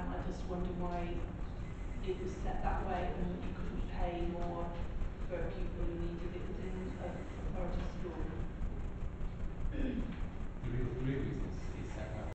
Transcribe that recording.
Um, I just wonder why it was set that way and